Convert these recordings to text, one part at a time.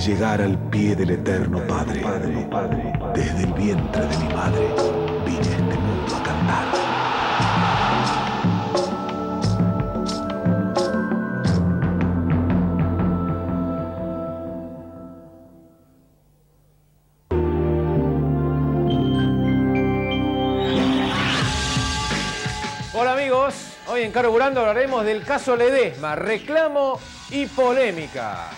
llegar al pie del eterno Padre. Desde el vientre de mi madre vine este mundo a cantar. Hoy en Carburando hablaremos del caso Ledesma, reclamo y polémica.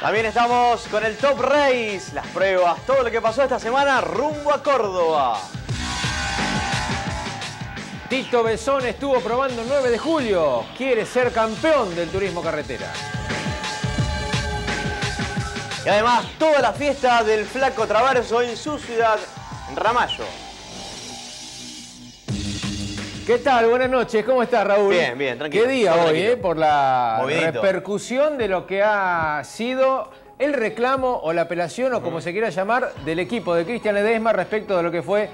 También estamos con el Top Race, las pruebas, todo lo que pasó esta semana rumbo a Córdoba. Tito Besón estuvo probando 9 de julio, quiere ser campeón del turismo carretera. Y además toda la fiesta del Flaco Traverso en su ciudad, en Ramallo. ¿Qué tal? Buenas noches, ¿cómo estás Raúl? Bien, bien, tranquilo. ¿Qué día hoy, tranquilo. eh? Por la Movidito. repercusión de lo que ha sido el reclamo o la apelación o como se quiera llamar del equipo de Cristian Ledesma respecto de lo que fue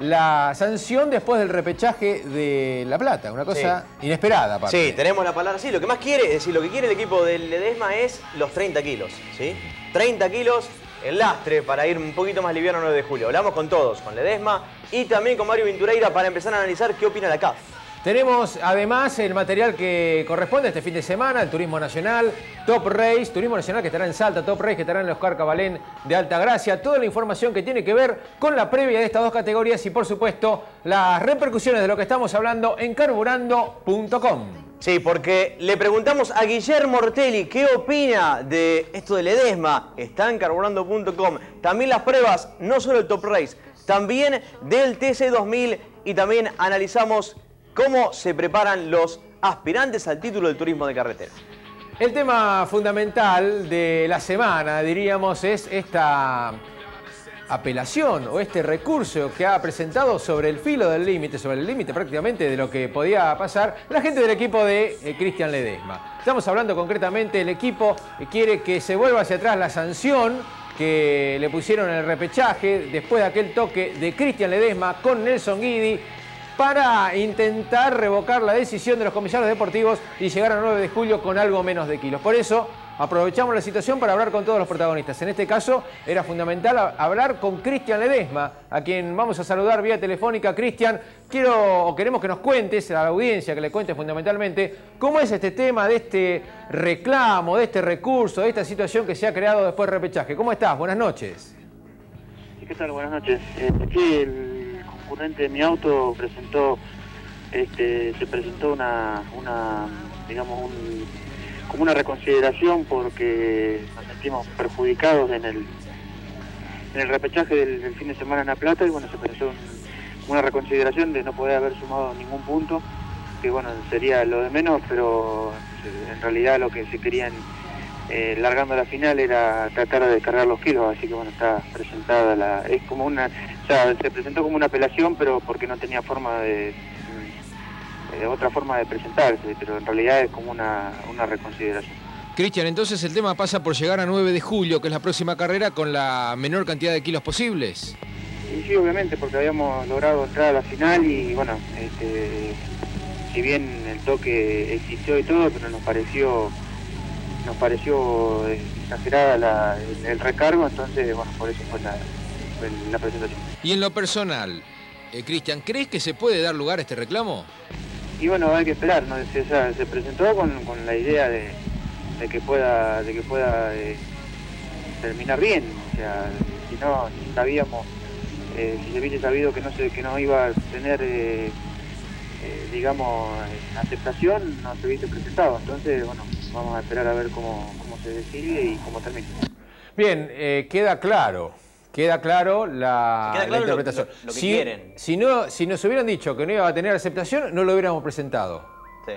la sanción después del repechaje de La Plata. Una cosa inesperada, aparte. Sí, tenemos la palabra. Sí, lo que más quiere, es decir, lo que quiere el equipo del Ledesma es los 30 kilos, ¿sí? 30 kilos, el lastre para ir un poquito más liviano el 9 de julio. Hablamos con todos, con Ledesma y también con Mario Vintureira para empezar a analizar qué opina la CAF. Tenemos además el material que corresponde este fin de semana, el Turismo Nacional, Top Race, Turismo Nacional que estará en Salta, Top Race que estará en el Oscar Cabalén de Alta Gracia, toda la información que tiene que ver con la previa de estas dos categorías y por supuesto las repercusiones de lo que estamos hablando en carburando.com. Sí, porque le preguntamos a Guillermo Ortelli qué opina de esto de Ledesma. Está en carburando.com. También las pruebas, no solo el Top Race, también del TC2000 y también analizamos cómo se preparan los aspirantes al título del turismo de carretera. El tema fundamental de la semana, diríamos, es esta apelación o este recurso que ha presentado sobre el filo del límite, sobre el límite prácticamente de lo que podía pasar la gente del equipo de eh, Cristian Ledesma. Estamos hablando concretamente, el equipo quiere que se vuelva hacia atrás la sanción que le pusieron en el repechaje después de aquel toque de Cristian Ledesma con Nelson Guidi para intentar revocar la decisión de los comisarios deportivos y llegar al 9 de julio con algo menos de kilos. Por eso aprovechamos la situación para hablar con todos los protagonistas. En este caso era fundamental hablar con Cristian Ledesma, a quien vamos a saludar vía telefónica. Cristian, quiero o queremos que nos cuentes a la audiencia, que le cuentes fundamentalmente cómo es este tema de este reclamo, de este recurso, de esta situación que se ha creado después del repechaje. ¿Cómo estás? Buenas noches. ¿Qué tal? Buenas noches. Eh, sí, el concurrente de mi auto presentó, este, se presentó una, una digamos, un- como una reconsideración porque nos sentimos perjudicados en el, en el repechaje del, fin de semana en La Plata y bueno, se presentó un- una reconsideración de no poder haber sumado ningún punto, que bueno, sería lo de menos, pero eh, en realidad lo que se querían eh, largando la final era tratar de descargar los kilos, así que bueno, está presentada la, es como una, o sea, se presentó como una apelación, pero porque no tenía forma de, eh, otra forma de presentarse, pero en realidad es como una, una reconsideración. Cristian, entonces el tema pasa por llegar a 9 de julio, que es la próxima carrera, con la menor cantidad de kilos posibles. Y sí, obviamente, porque habíamos logrado entrar a la final y bueno, este, si bien el toque existió y todo, pero nos pareció nos pareció eh, exagerada la- el, el recargo, entonces bueno, por eso fue la, fue la presentación. Y en lo personal, eh, Cristian, ¿crees que se puede dar lugar a este reclamo? Y bueno, hay que esperar, ¿no? Se, se presentó con, con la idea de, de que pueda, de que pueda eh, terminar bien. O sea, si no, si sabíamos, eh, si se hubiese sabido que no se, que no iba a tener eh, eh, digamos aceptación, no se hubiese presentado. Entonces, bueno, vamos a esperar a ver cómo, cómo se decide y cómo termina. Bien, queda claro. Queda claro la, Queda claro interpretación. lo- lo que si, quieren. Si, no, si nos hubieran dicho que no iba a tener aceptación, no lo hubiéramos presentado. Sí.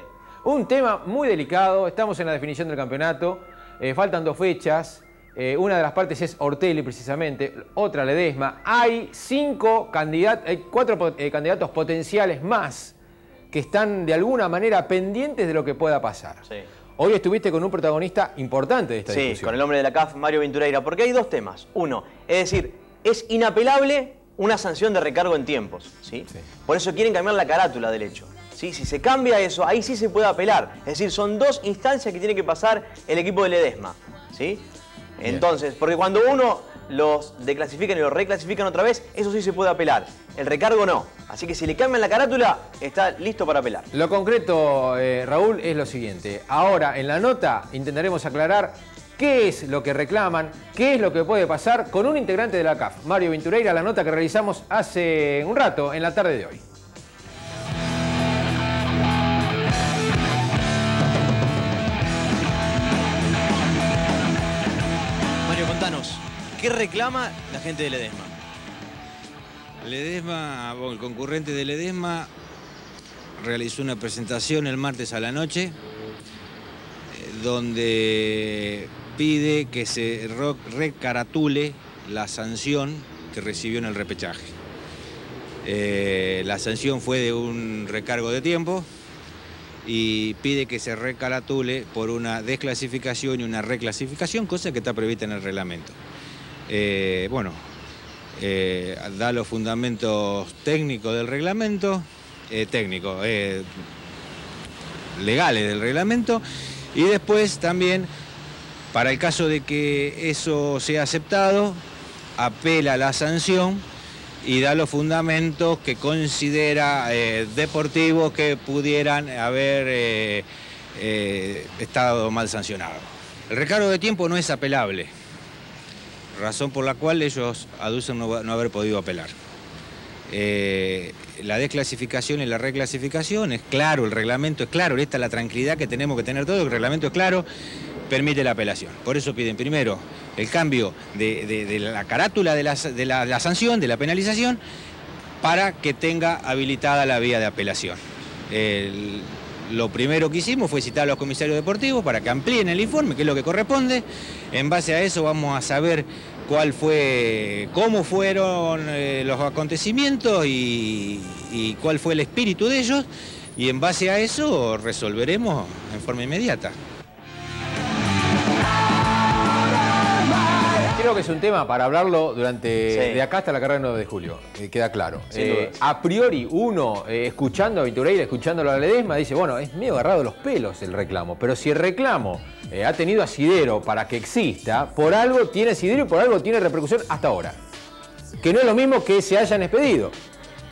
Un tema muy delicado, estamos en la definición del campeonato, eh, faltan dos fechas, eh, una de las partes es Ortelli precisamente, otra Ledesma. Hay cinco candidatos, hay cuatro eh, candidatos potenciales más que están de alguna manera pendientes de lo que pueda pasar. Sí. Hoy estuviste con un protagonista importante de esta Sí, discusión. con el hombre de la CAF, Mario Ventureira, porque hay dos temas. Uno, es decir, es inapelable una sanción de recargo en tiempos, ¿sí? Sí. Por eso quieren cambiar la carátula del hecho. ¿sí? Si se cambia eso, ahí sí se puede apelar. Es decir, son dos instancias que tiene que pasar el equipo de Ledesma. ¿sí? Entonces, porque cuando uno los declasifican y los reclasifican otra vez, eso sí se puede apelar. El recargo no. Así que si le cambian la carátula, está listo para apelar. Lo concreto, eh, Raúl, es lo siguiente. Ahora, en la nota, intentaremos aclarar qué es lo que reclaman, qué es lo que puede pasar con un integrante de la CAF, Mario Ventureira, la nota que realizamos hace un rato, en la tarde de hoy. ¿Qué reclama la gente de Ledesma? Ledesma, el concurrente de Ledesma realizó una presentación el martes a la noche eh, donde pide que se recaratule la sanción que recibió en el repechaje. Eh, la sanción fue de un recargo de tiempo y pide que se recaratule por una desclasificación y una reclasificación, cosa que está prevista en el reglamento. Eh, bueno, eh, da los fundamentos técnicos del reglamento, eh, técnicos, legales del reglamento, y después también, para el caso de que eso sea aceptado, apela a la sanción y da los fundamentos que considera deportivos que pudieran haber estado mal sancionados. El recargo de tiempo no es apelable, razón por la cual ellos aducen no, no haber podido apelar. Eh, la desclasificación y la reclasificación es claro, el reglamento es claro, esta es la tranquilidad que tenemos que tener todos, el reglamento es claro, permite la apelación. Por eso piden primero el cambio de, de- la carátula de la, de la- la sanción, de la penalización, para que tenga habilitada la vía de apelación. El- lo primero que hicimos fue citar a los comisarios deportivos para que amplíen el informe, que es lo que corresponde. En base a eso vamos a saber cuál fue, cómo fueron eh, los acontecimientos y, y cuál fue el espíritu de ellos. Y en base a eso resolveremos en forma inmediata. Creo que es un tema para hablarlo durante Sí. de acá hasta la carrera del 9 de julio, eh, queda claro. Eh, a priori, uno, eh, escuchando a Vitureira, escuchándolo a Ledesma, dice, bueno, es medio agarrado los pelos el reclamo, pero si el reclamo ha tenido asidero para que exista, por algo tiene asidero y por algo tiene repercusión hasta ahora. Que no es lo mismo que se hayan expedido.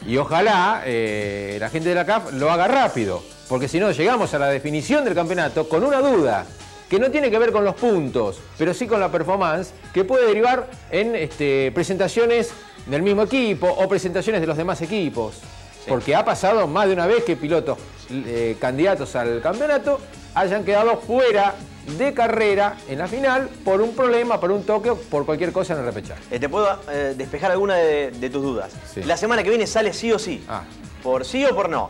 Y ojalá la gente de la CAF lo haga rápido, porque si no llegamos a la definición del campeonato con una duda que no tiene que ver con los puntos, pero sí con la performance, que puede derivar en este, presentaciones del mismo equipo o presentaciones de los demás equipos. Porque ha pasado más de una vez que pilotos eh, candidatos al campeonato hayan quedado fuera de carrera en la final por un problema, por un toque por cualquier cosa en el repechaje. Eh, te puedo eh, despejar alguna de, de tus dudas. Sí. La semana que viene sale sí o sí. Ah. Por sí o por no.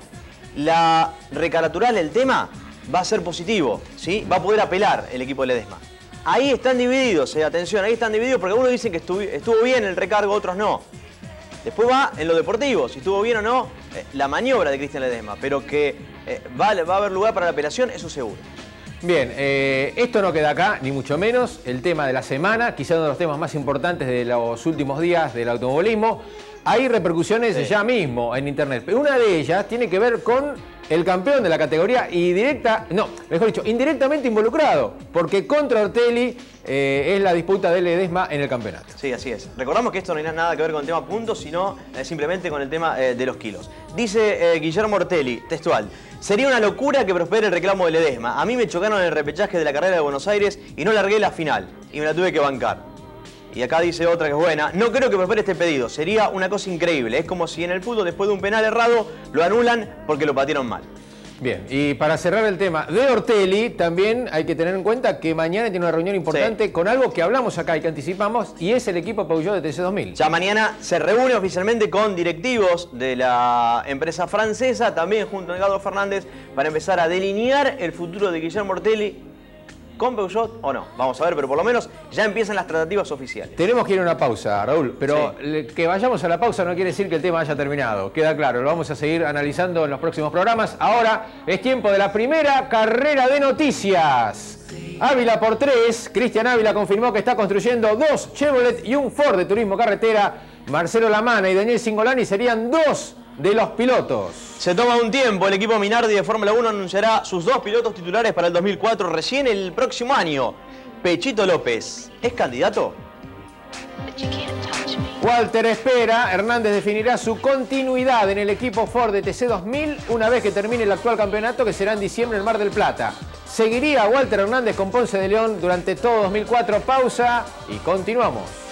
La recaratural del tema va a ser positivo, ¿sí? Va a poder apelar el equipo de Ledesma. Ahí están divididos, eh, atención, ahí están divididos porque algunos dicen que estuvo bien el recargo, otros no. Después va en lo deportivo, si estuvo bien o no, eh, la maniobra de Cristian Ledesma, pero que eh, va, va a haber lugar para la apelación, eso seguro. Bien, esto no queda acá, ni mucho menos. El tema de la semana, quizá uno de los temas más importantes de los últimos días del automovilismo. Hay repercusiones ya mismo en Internet, pero una de ellas tiene que ver con el campeón de la categoría y directa, no, mejor dicho, indirectamente involucrado, porque contra Ortelli eh, es la disputa de Ledesma en el campeonato. Sí, así es. Recordamos que esto no tiene nada que ver con el tema puntos, sino eh, simplemente con el tema eh, de los kilos. Dice Guillermo Ortelli, textual, sería una locura que prospere el reclamo de Ledesma. A mí me chocaron en el repechaje de la carrera de Buenos Aires y no largué la final y me la tuve que bancar. Y acá dice otra que es buena, no creo que prospere este pedido, sería una cosa increíble. Es como si en el fútbol después de un penal errado lo anulan porque lo patearon mal. Bien, y para cerrar el tema de Ortelli, también hay que tener en cuenta que mañana tiene una reunión importante con algo que hablamos acá y que anticipamos, y es el equipo Peugeot de TC2000. Ya mañana se reúne oficialmente con directivos de la empresa francesa, también junto a Edgardo Fernández, para empezar a delinear el futuro de Guillermo Ortelli con Peugeot o no. Vamos a ver, pero por lo menos ya empiezan las tratativas oficiales. Tenemos que ir a una pausa, Raúl, pero Sí. que vayamos a la pausa no quiere decir que el tema haya terminado. Queda claro, lo vamos a seguir analizando en los próximos programas. Ahora es tiempo de la primera carrera de noticias. Ávila por tres, Cristian Ávila confirmó que está construyendo dos Chevrolet y un Ford de turismo carretera. Marcelo Lamana y Daniel Singolani serían dos de los pilotos. Se toma un tiempo, el equipo Minardi de Fórmula 1 anunciará sus dos pilotos titulares para el 2004 recién el próximo año. Pechito López, ¿es candidato? Walter espera, Hernández definirá su continuidad en el equipo Ford de TC2000 una vez que termine el actual campeonato que será en diciembre en Mar del Plata. Seguiría Walter Hernández con Ponce de León durante todo 2004. Pausa y continuamos.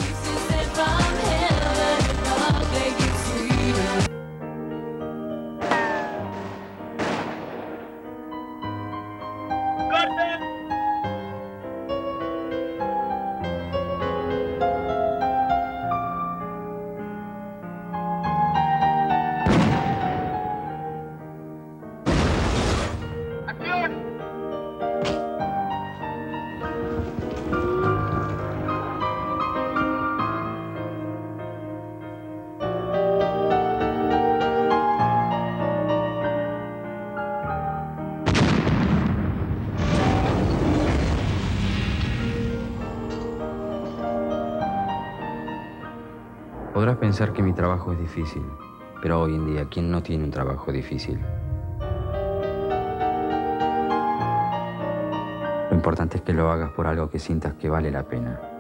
Pensar que mi trabajo es difícil, pero hoy en día, ¿quién no tiene un trabajo difícil? Lo importante es que lo hagas por algo que sientas que vale la pena.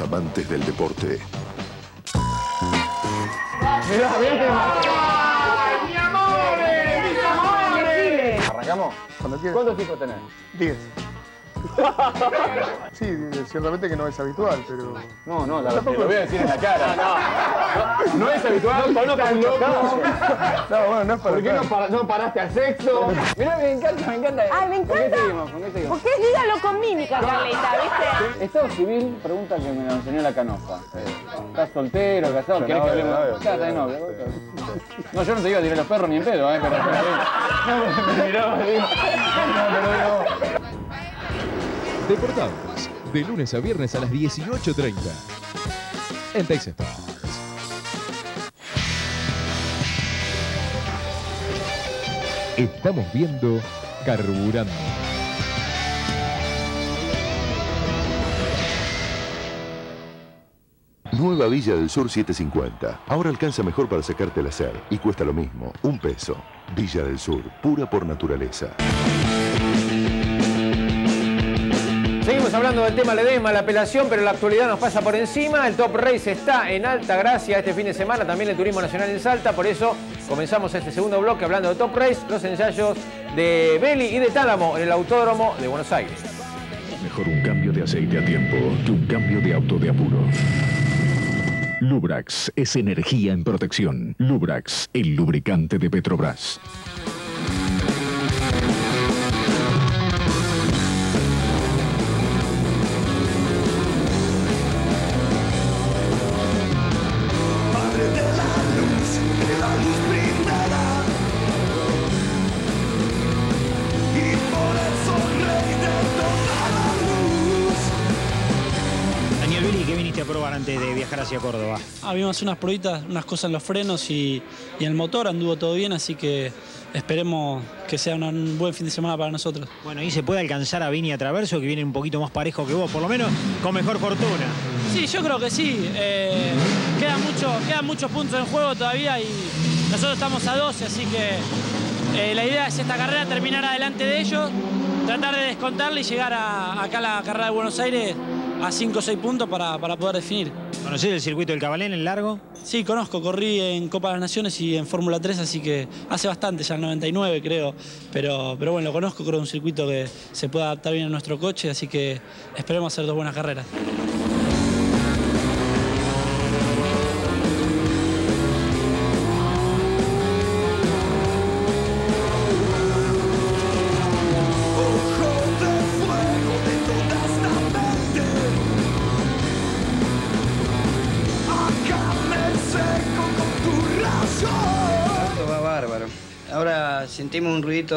Los amantes del deporte. Mirá, mirá que ¡Ay, mi amor! ¡Mis amores! ¿Arrancamos? Cuando quieras. ¿Cuántos hijos tenés? 10. Sí, ciertamente que no es habitual, pero. No, no, la verdad. Lo voy a decir en la cara. No, no, es habitual. No conozco muchos casos. No, bueno, no es para. ¿Por qué no, para- no paraste al sexto? Mirá, me encanta, me encanta. Ay, me ¿Por qué encanta. seguimos? ¿Por qué seguimos? Porque dígalo con mímica, Carlita, ¿viste? Estado civil, pregunta que me la enseñó la canosa. ¿Estás soltero, casado? ¿Querés que novio, hablemos? novio. Ya, estás novio. No, yo no te iba a tirar los perros ni en pedo, ¿eh? Pero... No, me miraba, digo... No, pero digo... Deportados, de lunes a viernes a las 18.30. En Tex Sports. Estamos viendo Carburando. Nueva Villa del Sur 750. Ahora alcanza mejor para sacarte el hacer y cuesta lo mismo, un peso. Villa del Sur, pura por naturaleza. Hablando del tema Ledesma, la apelación, pero la actualidad nos pasa por encima. El Top Race está en Alta Gracia este fin de semana, también el Turismo Nacional en Salta. Por eso comenzamos este segundo bloque hablando de Top Race, los ensayos de Beli y de Tálamo en el Autódromo de Buenos Aires. Mejor un cambio de aceite a tiempo que un cambio de auto de apuro. Lubrax es energía en protección. Lubrax, el lubricante de Petrobras. Hacia Córdoba? Ah, vimos unas pruebas, unas cosas en los frenos y, y en el motor anduvo todo bien, así que esperemos que sea un buen fin de semana para nosotros. Bueno, ¿y se puede alcanzar a Vini a Traverso, que viene un poquito más parejo que vos, por lo menos con mejor fortuna? Sí, yo creo que sí. eh, quedan, mucho, quedan muchos puntos en juego todavía y nosotros estamos a 12, así que eh, la idea es esta carrera terminar adelante de ellos, tratar de descontarle y llegar a, acá a la carrera de Buenos Aires a 5 o 6 puntos para, para poder definir. ¿Conocés el circuito del Cabalén, el largo? Sí, conozco, corrí en Copa de las Naciones y en Fórmula 3, así que hace bastante, ya en 99 creo, pero, pero bueno, lo conozco, creo que es un circuito que se puede adaptar bien a nuestro coche, así que esperemos hacer dos buenas carreras.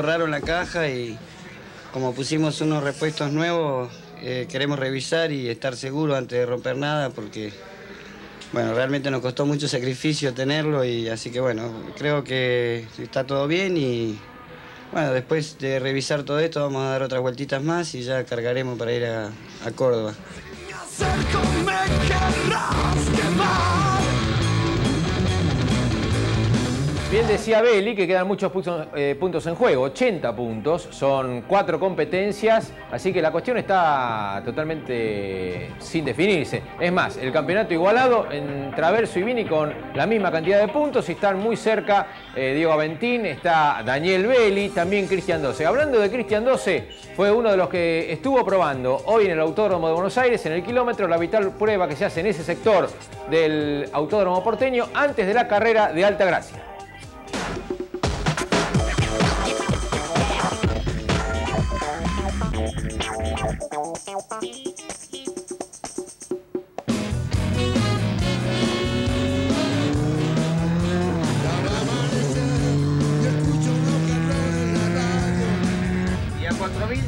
Raro la caja y como pusimos unos repuestos nuevos, eh, queremos revisar y estar seguros antes de romper nada porque, bueno, realmente nos costó mucho sacrificio tenerlo y así que, bueno, creo que está todo bien y, bueno, después de revisar todo esto vamos a dar otras vueltitas más y ya cargaremos para ir a, a Córdoba. Bien decía Beli que quedan muchos puntos, eh, en juego, 80 puntos, son cuatro competencias, así que la cuestión está totalmente sin definirse. Es más, el campeonato igualado en Traverso y Vini con la misma cantidad de puntos y están muy cerca eh, Diego Aventín, está Daniel Beli, también Cristian 12. Hablando de Cristian 12, fue uno de los que estuvo probando hoy en el Autódromo de Buenos Aires, en el kilómetro, la vital prueba que se hace en ese sector del Autódromo porteño antes de la carrera de Alta Gracia.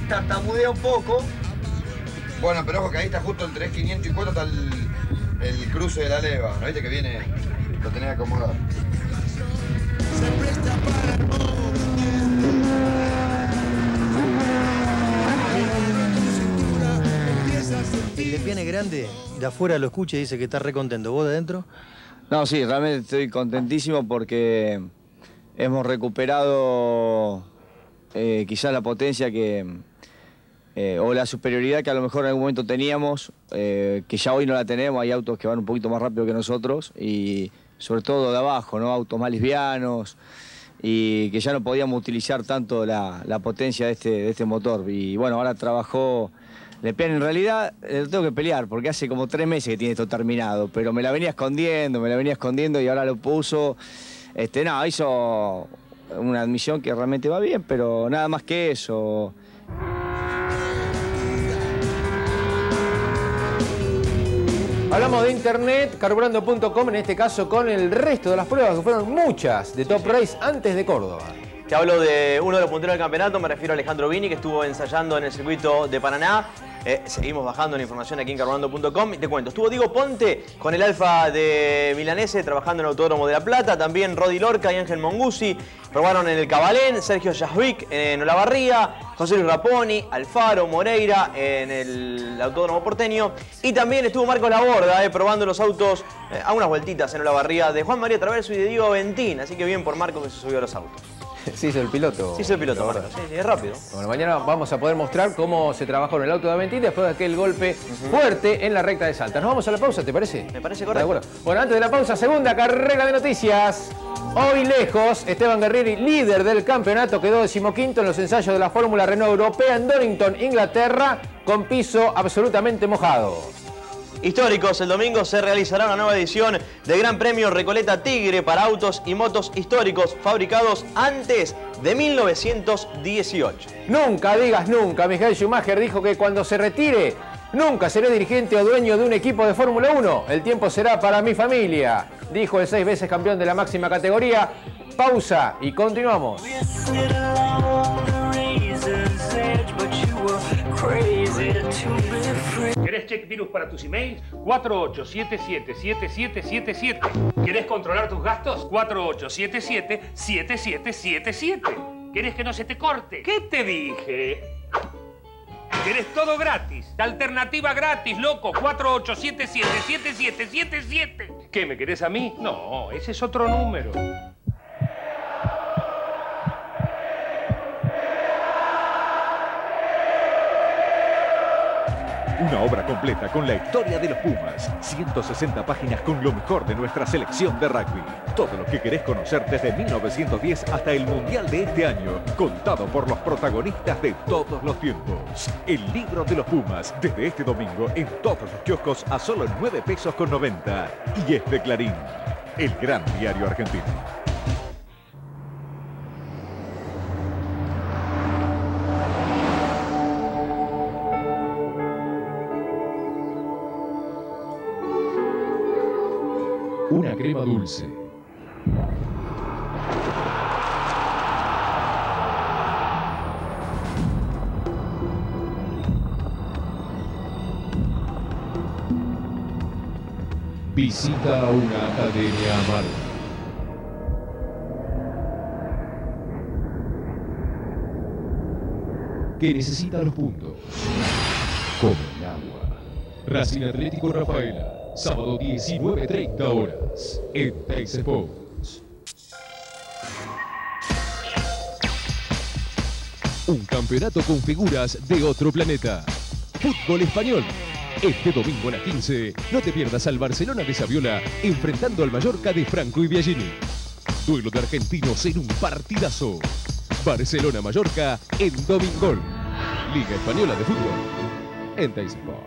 Tartamudea un poco. Bueno, pero ojo que ahí está justo entre 500 y 4 está el, cruce de la leva. ¿No viste que viene? Lo tenés que El de Piane grande, de afuera lo escucha y dice que está re contento. ¿Vos de adentro? No, sí, realmente estoy contentísimo porque hemos recuperado eh, quizás la potencia que, eh, o la superioridad que a lo mejor en algún momento teníamos, eh, que ya hoy no la tenemos, hay autos que van un poquito más rápido que nosotros y sobre todo de abajo, ¿no? autos más livianos y que ya no podíamos utilizar tanto la, la potencia de este, de este motor. Y bueno, ahora trabajó Le en realidad eh, lo tengo que pelear porque hace como tres meses que tiene esto terminado, pero me la venía escondiendo, me la venía escondiendo y ahora lo puso. Este, no, hizo una admisión que realmente va bien, pero nada más que eso. Hablamos de internet, carburando.com, en este caso con el resto de las pruebas, que fueron muchas de Top Race antes de Córdoba. Te hablo de uno de los punteros del campeonato, me refiero a Alejandro Vini, que estuvo ensayando en el circuito de Paraná. Eh, seguimos bajando la información aquí en carburando.com y te cuento, estuvo Diego Ponte con el Alfa de Milanese trabajando en el Autódromo de La Plata, también Rodi Lorca y Ángel Mongusi probaron en el Cabalén, Sergio Jasvic en Olavarría, José Luis Raponi, Alfaro, Moreira en el Autódromo Porteño. Y también estuvo Marco Laborda eh, probando los autos eh, a unas vueltitas en Olavarría de Juan María Traverso y de Diego Aventín, así que bien por Marco que se subió a los autos. Sí, hizo el piloto. Sí, hizo el piloto, Laborda. Marco, sí, sí, es rápido. Bueno, mañana vamos a poder mostrar cómo se trabajó en el auto de Aventín después de aquel golpe fuerte en la recta de Salta. Nos vamos a la pausa, ¿te parece? Me parece ¿De correcto. acuerdo? Bueno, antes de la pausa, segunda carrera de noticias. Hoy lejos, Esteban Guerrieri, líder del campeonato, quedó decimoquinto en los ensayos de la Fórmula Renault Europea en Donington, Inglaterra, con piso absolutamente mojado. Históricos, el domingo se realizará una nueva edición del Gran Premio Recoleta Tigre para autos y motos históricos fabricados antes de 1918. Nunca digas nunca, Michael Schumacher dijo que cuando se retire, nunca seré dirigente o dueño de un equipo de Fórmula 1. El tiempo será para mi familia, dijo el seis veces campeón de la máxima categoría. Pausa y continuamos. ¿Querés check virus para tus emails? 48777777. ¿Querés controlar tus gastos? 48777777. ¿Querés que no se te corte? ¿Qué te dije? ¿Querés todo gratis? La alternativa gratis, loco. 48777777. ¿Qué, me querés a mí? No, ese es otro número. Una obra completa con la historia de los Pumas. 160 páginas con lo mejor de nuestra selección de rugby. Todo lo que querés conocer desde 1910 hasta el Mundial de este año. Contado por los protagonistas de todos los tiempos. El libro de los Pumas. Desde este domingo en todos los kioscos a solo 9 pesos con 90. Y es de Clarín. El gran diario argentino. crema dulce. Visita a una academia amarga. que necesita los puntos. Como el agua. Racing Atlético Rafaela. Sábado 19.30 horas. En Sports. Un campeonato con figuras de otro planeta. Fútbol español. Este domingo a las 15, no te pierdas al Barcelona de Saviola enfrentando al Mallorca de Franco y Biagini. Duelo de argentinos en un partidazo. Barcelona-Mallorca en Domingol. Liga Española de Fútbol. En Teis Sports.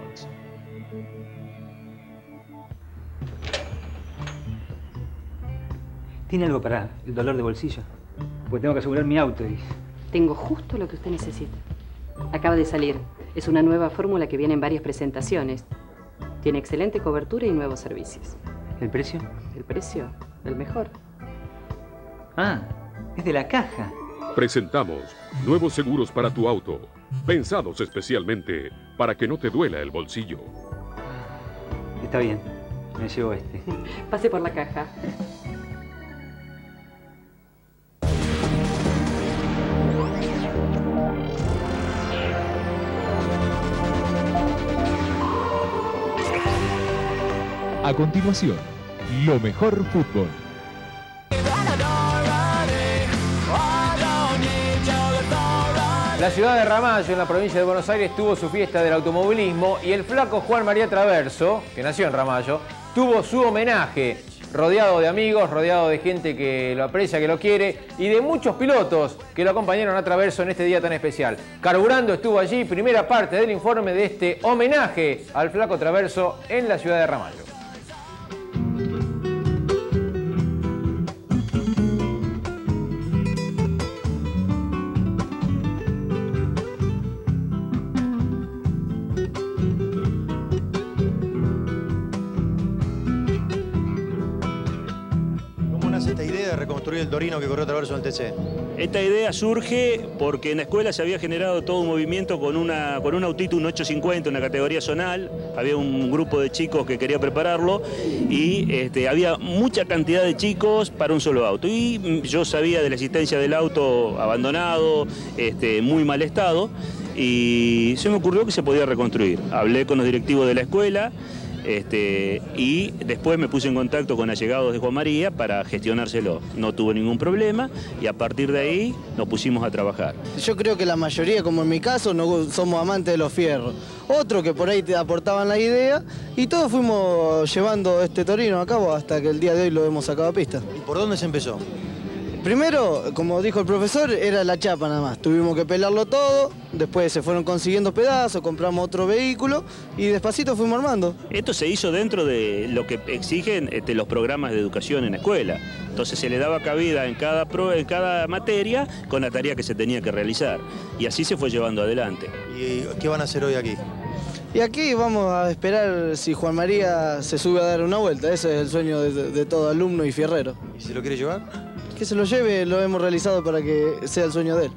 ¿Tiene algo para el dolor de bolsillo? Pues tengo que asegurar mi auto y... Tengo justo lo que usted necesita. Acaba de salir. Es una nueva fórmula que viene en varias presentaciones. Tiene excelente cobertura y nuevos servicios. ¿El precio? El precio, el mejor. Ah, es de la caja. Presentamos nuevos seguros para tu auto, pensados especialmente para que no te duela el bolsillo. Está bien, me llevo este. Pase por la caja. A continuación, lo mejor fútbol. La ciudad de Ramallo, en la provincia de Buenos Aires, tuvo su fiesta del automovilismo y el flaco Juan María Traverso, que nació en Ramallo, tuvo su homenaje, rodeado de amigos, rodeado de gente que lo aprecia, que lo quiere y de muchos pilotos que lo acompañaron a Traverso en este día tan especial. Carburando estuvo allí, primera parte del informe de este homenaje al flaco Traverso en la ciudad de Ramallo. El Torino que corrió Traverso en el TC? Esta idea surge porque en la escuela se había generado todo un movimiento con, una, con un autito, un 850, una categoría zonal. Había un grupo de chicos que quería prepararlo y este, había mucha cantidad de chicos para un solo auto. Y mm, yo sabía de la existencia del auto abandonado, este, muy mal estado, y se me ocurrió que se podía reconstruir. Hablé con los directivos de la escuela. Este, y después me puse en contacto con allegados de Juan María para gestionárselo. No tuvo ningún problema y a partir de ahí nos pusimos a trabajar. Yo creo que la mayoría, como en mi caso, no somos amantes de los fierros. Otro que por ahí te aportaban la idea y todos fuimos llevando este Torino a cabo hasta que el día de hoy lo hemos sacado a pista. ¿Y por dónde se empezó? Primero, como dijo el profesor, era la chapa nada más. Tuvimos que pelarlo todo, después se fueron consiguiendo pedazos, compramos otro vehículo y despacito fuimos armando. Esto se hizo dentro de lo que exigen este, los programas de educación en la escuela. Entonces se le daba cabida en cada, pro- en cada materia con la tarea que se tenía que realizar. Y así se fue llevando adelante. ¿Y qué van a hacer hoy aquí? Y aquí vamos a esperar si Juan María se sube a dar una vuelta. Ese es el sueño de, de todo alumno y fierrero. ¿Y si lo quiere llevar? Que se lo lleve, lo hemos realizado para que sea el sueño de él.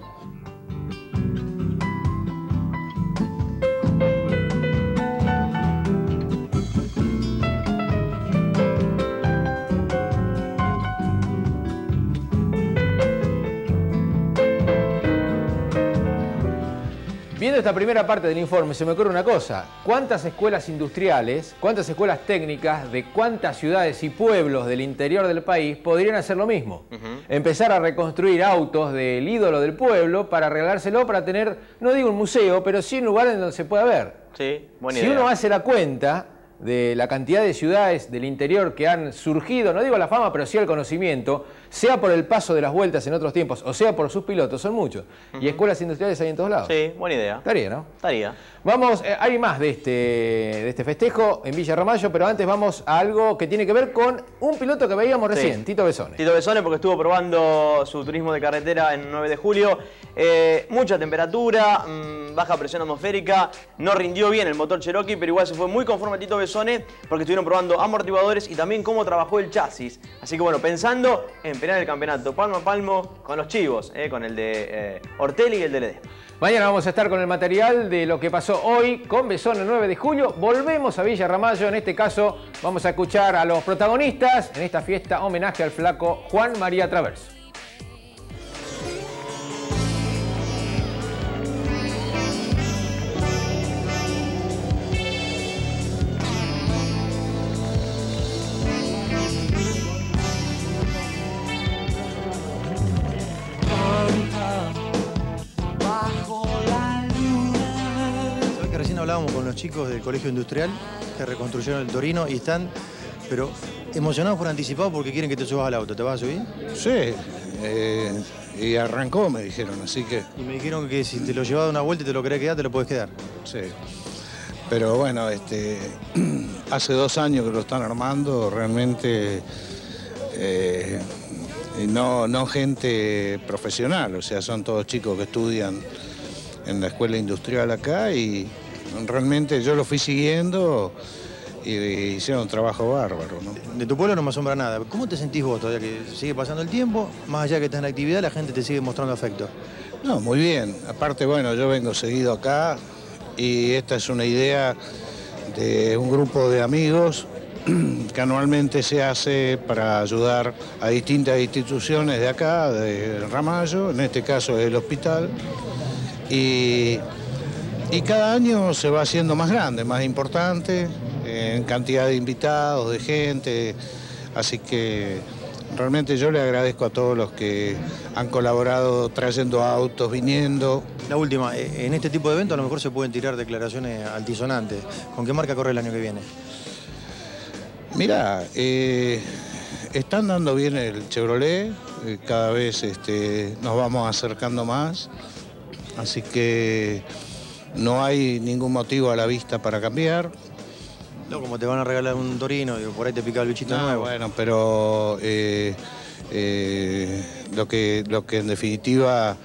Esta primera parte del informe, se me ocurre una cosa. ¿Cuántas escuelas industriales, cuántas escuelas técnicas de cuántas ciudades y pueblos del interior del país podrían hacer lo mismo? Empezar a reconstruir autos del ídolo del pueblo para regalárselo para tener, no digo un museo, pero sí un lugar en donde se pueda ver. Sí, buena si idea. uno hace la cuenta de la cantidad de ciudades del interior que han surgido, no digo la fama, pero sí el conocimiento, sea por el paso de las vueltas en otros tiempos, o sea por sus pilotos, son muchos. Y escuelas industriales hay en todos lados. Sí, buena idea. Estaría, ¿no? Estaría. Vamos, eh, hay más de este, de este festejo en Villa Ramallo, pero antes vamos a algo que tiene que ver con un piloto que veíamos Sí. recién, Tito Besone. Tito Besone porque estuvo probando su turismo de carretera en 9 de julio. Eh, mucha temperatura, mm, baja presión atmosférica, no rindió bien el motor Cherokee, pero igual se fue muy conforme Tito Besone porque estuvieron probando amortiguadores y también cómo trabajó el chasis. Así que bueno, pensando en pelear el campeonato palmo a palmo con los chivos, eh, con el de eh, y el de Ledesma. Mañana vamos a estar con el material de lo que pasó hoy con Besón el 9 de julio. Volvemos a Villa Ramallo. En este caso vamos a escuchar a los protagonistas en esta fiesta homenaje al flaco Juan María Travers. Los chicos del Colegio Industrial que reconstruyeron el Torino y están, pero emocionados por anticipado porque quieren que te subas al auto. ¿Te vas a subir? Sí, eh, y arrancó, me dijeron, así que... Y me dijeron que si te lo llevas una vuelta y te lo querés quedar, te lo puedes quedar. Sí. Pero bueno, este, hace dos años que lo están armando, realmente eh, no, no gente profesional, o sea, son todos chicos que estudian en la escuela industrial acá y realmente yo lo fui siguiendo y, y hicieron un trabajo bárbaro. ¿no? De tu pueblo no me asombra nada. ¿Cómo te sentís vos todavía que sigue pasando el tiempo? Más allá que estás en actividad, la gente te sigue mostrando afecto. No, muy bien. Aparte, bueno, yo vengo seguido acá y esta es una idea de un grupo de amigos que anualmente se hace para ayudar a distintas instituciones de acá, de Ramallo, en este caso el hospital. Y, y cada año se va haciendo más grande, más importante, en cantidad de invitados, de gente. Así que realmente yo le agradezco a todos los que han colaborado trayendo autos, viniendo. La última, eh, en este tipo de eventos a lo mejor se pueden tirar declaraciones altisonantes. ¿Con qué marca corre el año que viene? Mira, eh, están dando bien el Chevrolet, eh, cada vez este, nos vamos acercando más, así que no hay ningún motivo a la vista para cambiar. No, como te van a regalar un torino y por ahí te pica el bichito No, nuevo. bueno, pero eh, eh, lo, que, lo que en definitiva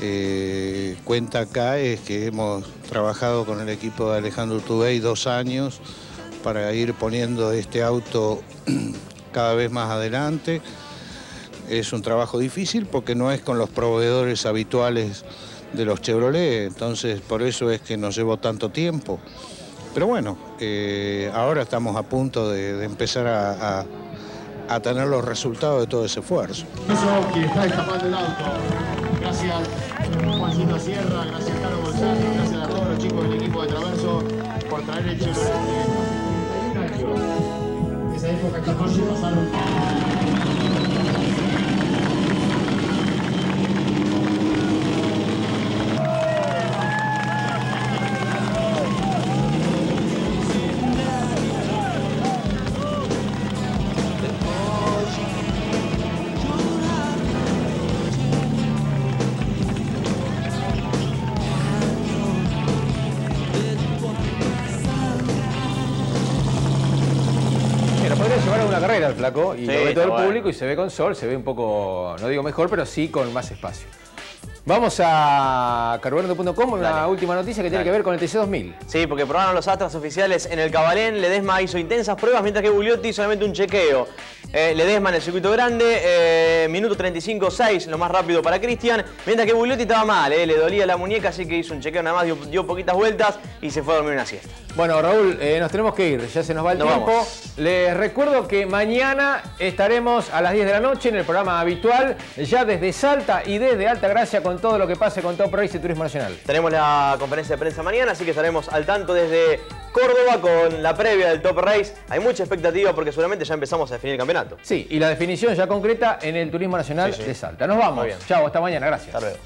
eh, cuenta acá es que hemos trabajado con el equipo de Alejandro Tubey dos años para ir poniendo este auto cada vez más adelante. Es un trabajo difícil porque no es con los proveedores habituales de los Chevrolet, entonces por eso es que nos llevó tanto tiempo. Pero bueno, eh, ahora estamos a punto de, de empezar a, a- a tener los resultados de todo ese esfuerzo. Eso quien está destapando el auto. Gracias Juancito Sierra, gracias Carlos González, gracias a todos los chicos del equipo de Traverso por traer el Chevrolet. Esa época que pasaron. Y Sí, lo ve todo el bueno. público y se ve con sol, se ve un poco, no digo mejor, pero sí con más espacio. Vamos a carburando.com, una última noticia que tiene que ver con el TC2000. Sí, porque probaron los astras oficiales en el Cabalén. Ledesma hizo intensas pruebas, mientras que Bugliotti solamente un chequeo. Eh, Ledesma en el circuito grande, eh, minuto 35-6, lo más rápido para Cristian. Mientras que Bugliotti estaba mal, eh, le dolía la muñeca, así que hizo un chequeo nada más, dio, dio poquitas vueltas y se fue a dormir una siesta. Bueno, Raúl, eh, nos tenemos que ir, ya se nos va el Nos tiempo. vamos. Les recuerdo que mañana estaremos a las 10 de la noche en el programa habitual, ya desde Salta y desde Altagracia con todo lo que pase con Top Race y Turismo Nacional. Tenemos la conferencia de prensa mañana, así que estaremos al tanto desde Córdoba con la previa del Top Race. Hay mucha expectativa porque seguramente ya empezamos a definir el campeonato. Sí, y la definición ya concreta en el Turismo Nacional Sí, sí. de Salta. Nos vamos. Chao, hasta mañana, gracias. Hasta luego.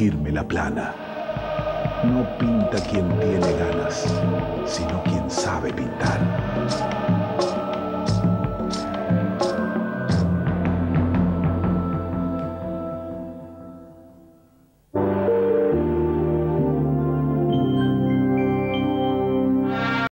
A corregirme la plana.